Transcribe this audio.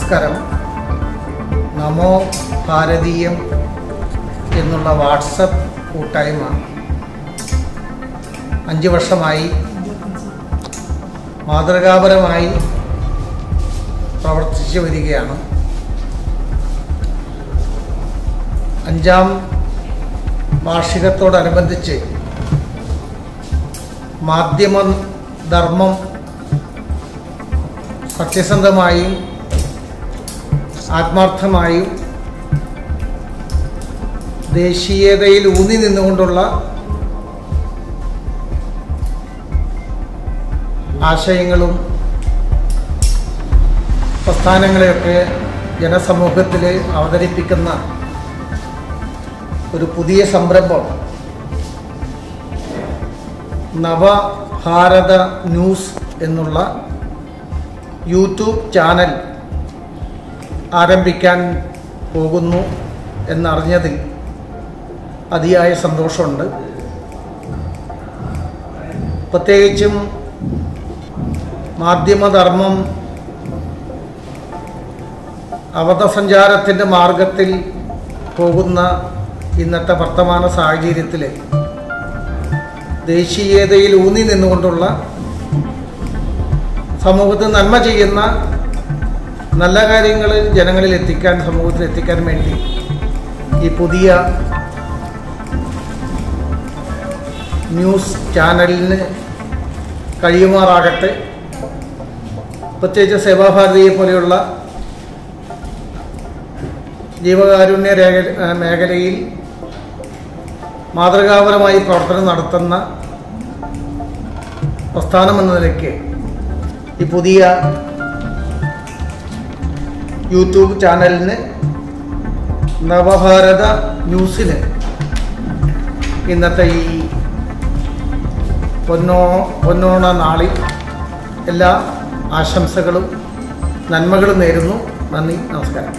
നമസ്കാരം. നമോ ഭാരതീയം എന്നുള്ള വാട്സപ്പ് കൂട്ടായ്മ അഞ്ച് വർഷമായി മാതൃകാപരമായി പ്രവർത്തിച്ചു വരികയാണ്. അഞ്ചാം വാർഷികത്തോടനുബന്ധിച്ച് മാധ്യമ ധർമ്മം സത്യസന്ധമായും ആത്മാർത്ഥമായും ദേശീയതയിൽ ഊന്നി നിന്നുകൊണ്ടുള്ള ആശയങ്ങളും പ്രസ്ഥാനങ്ങളെയൊക്കെ ജനസമൂഹത്തിൽ അവതരിപ്പിക്കുന്ന ഒരു പുതിയ സംരംഭം. നവഭാരത ന്യൂസ് എന്നുള്ള യൂട്യൂബ് ചാനൽ ആരംഭിക്കാൻ പോകുന്നു എന്നറിഞ്ഞതിൽ അതിയായ സന്തോഷമുണ്ട്. പ്രത്യേകിച്ചും മാധ്യമധർമ്മം അവധസഞ്ചാരത്തിന്റെ മാർഗത്തിൽ പോകുന്ന ഇന്നത്തെ വർത്തമാന സാഹചര്യത്തിൽ ദേശീയതയിൽ ഊന്നി നിന്നുകൊണ്ടുള്ള സമൂഹത്തിൽ നന്മ ചെയ്യുന്ന നല്ല കാര്യങ്ങൾ ജനങ്ങളിൽ എത്തിക്കാൻ സമൂഹത്തിൽ എത്തിക്കാൻ വേണ്ടി ഈ പുതിയ ന്യൂസ് ചാനലിന് കഴിയുമാറാകട്ടെ. പ്രത്യേകിച്ച് സേവാഭാരതിയെ പോലെയുള്ള ജീവകാരുണ്യ രേഖ മേഖലയിൽ മാതൃകാപരമായി പ്രവർത്തനം നടത്തുന്ന പ്രസ്ഥാനമെന്ന നിലയ്ക്ക് ഈ പുതിയ യൂട്യൂബ് ചാനലിന് നവഭാരത ന്യൂസിന് ഇന്നത്തെ ഈ പൊന്നോ പൊന്നോണ നാളിൽ എല്ലാ ആശംസകളും നന്മകളും നേരുന്നു. നന്ദി നമസ്കാരം.